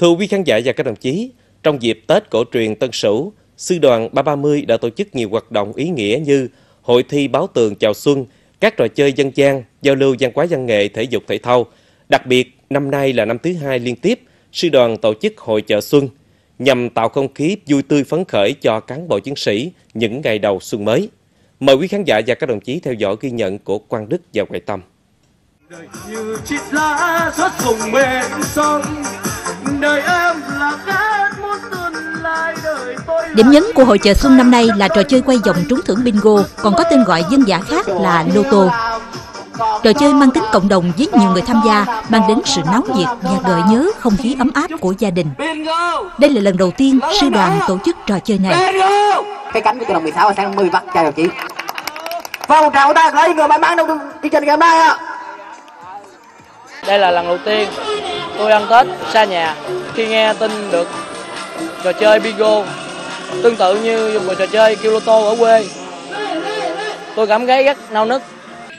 Thưa quý khán giả và các đồng chí, trong dịp Tết cổ truyền Tân Sửu, Sư đoàn 330 đã tổ chức nhiều hoạt động ý nghĩa như hội thi báo tường chào xuân, các trò chơi dân gian, giao lưu văn hóa văn nghệ, thể dục thể thao. Đặc biệt, năm nay là năm thứ hai liên tiếp, sư đoàn tổ chức hội chợ xuân nhằm tạo không khí vui tươi phấn khởi cho cán bộ chiến sĩ những ngày đầu xuân mới. Mời quý khán giả và các đồng chí theo dõi ghi nhận của Quang Đức và Hoài Tâm. Đời như chít lá cùng bên sông Đời em là cát muốn tuôn lại đời tôi Điểm nhấn của hội chợ xuân năm nay là trò chơi quay vòng trúng thưởng bingo, còn có tên gọi dân dã khác là lô tô. Trò chơi mang tính cộng đồng với nhiều người tham gia, mang đến sự náo nhiệt và gợi nhớ không khí ấm áp của gia đình. Đây là lần đầu tiên sư đoàn tổ chức trò chơi này. cái cánh của tiểu đồng 16 là sang 10 bắt chào đồng chí phong trào ta lấy người may mắn trong chương trình ngày nay ạ Đây là lần đầu tiên tôi ăn Tết xa nhà khi nghe tin được trò chơi bingo tương tự như dùng một trò chơi kêu lô tô ở quê. Tôi cảm thấy rất nao nức.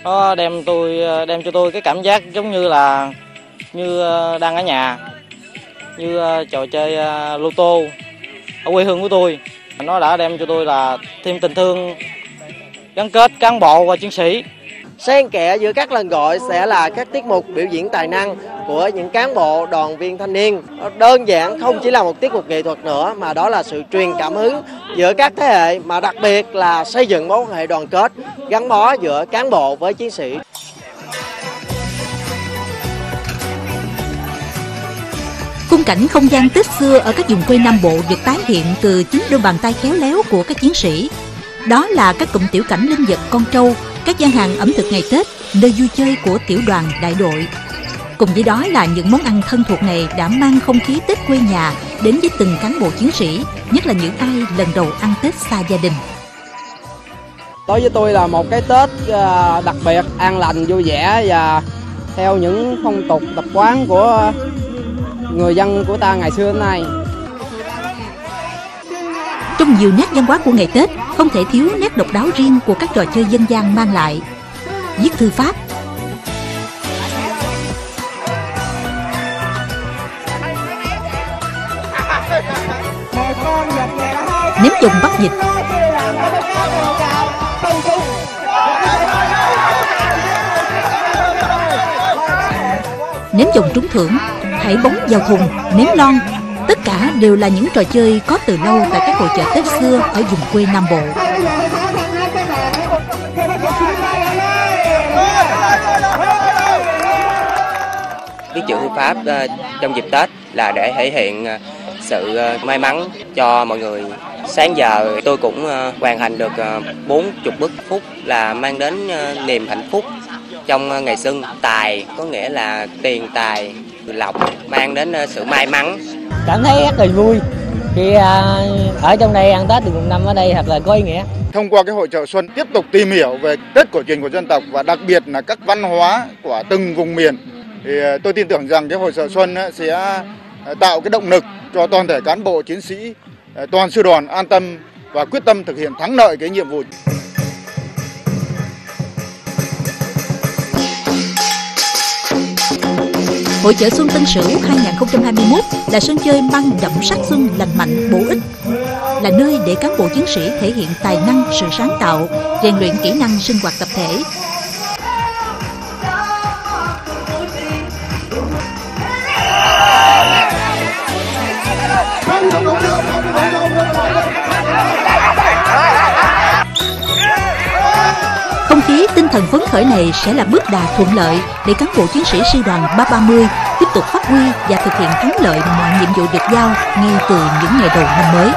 Nó đem tôi đem cho tôi cái cảm giác giống như là như ờ, đang ở nhà, như ờ, trò chơi ờ, lô tô ở quê hương của tôi. Nó đã đem cho tôi là thêm tình thương gắn kết cán bộ và chiến sĩ Xen kẽ giữa các lần gọi sẽ là các tiết mục biểu diễn tài năng của những cán bộ đoàn viên thanh niên. Đơn giản không chỉ là một tiết mục nghệ thuật nữa mà đó là sự truyền cảm hứng giữa các thế hệ mà đặc biệt là xây dựng mối quan hệ đoàn kết gắn bó giữa cán bộ với chiến sĩ. Khung cảnh không gian Tết xưa ở các vùng quê Nam Bộ được tái hiện từ chính đôi bàn tay khéo léo của các chiến sĩ. Đó là các cụm tiểu cảnh linh vật con trâu, các gian hàng ẩm thực ngày Tết, nơi vui chơi của tiểu đoàn đại đội. Cùng với đó là những món ăn thân thuộc này đã mang không khí Tết quê nhà đến với từng cán bộ chiến sĩ, nhất là những ai lần đầu ăn Tết xa gia đình. Đối với tôi là một cái Tết à, đặc biệt, an lành, vui vẻ và theo những phong tục tập quán của người dân của ta ngày xưa đến nay. Trong nhiều nét văn hóa của ngày Tết, không thể thiếu nét độc đáo riêng của các trò chơi dân gian mang lại. Viết thư pháp, ném dùng bắt dịch, ném dùng trúng thưởng, thảy bóng vào thùng, ném lon. Tất cả đều là những trò chơi có từ lâu tại các hội chợ Tết xưa ở vùng quê Nam Bộ. viết chữ thư pháp ờ, trong dịp Tết là để thể hiện ờ, sự ờ, may mắn cho mọi người. Sáng giờ tôi cũng hoàn thành được 40 bức phúc là mang đến niềm hạnh phúc trong ngày xuân. Tài có nghĩa là tiền tài, lộc mang đến sự may mắn. Cảm thấy rất là vui khi à, ở trong đây ăn Tết được một năm ở đây thật là có ý nghĩa. thông qua cái hội chợ xuân tiếp tục tìm hiểu về Tết cổ truyền của dân tộc và đặc biệt là các văn hóa của từng vùng miền, thì à, tôi tin tưởng rằng cái hội chợ xuân sẽ à, tạo cái động lực cho toàn thể cán bộ chiến sĩ toàn sư đoàn an tâm và quyết tâm thực hiện thắng lợi cái nhiệm vụ Hội chợ Xuân Tân Sửu 2021 là sân chơi mang đậm sắc xuân lành mạnh, bổ ích, là nơi để cán bộ chiến sĩ thể hiện tài năng, sự sáng tạo, rèn luyện kỹ năng sinh hoạt tập thể. Không khí, tinh thần phấn khởi này sẽ là bước đà thuận lợi để cán bộ chiến sĩ sư đoàn 330 tiếp tục phát huy và thực hiện thắng lợi mọi nhiệm vụ được giao ngay từ những ngày đầu năm mới.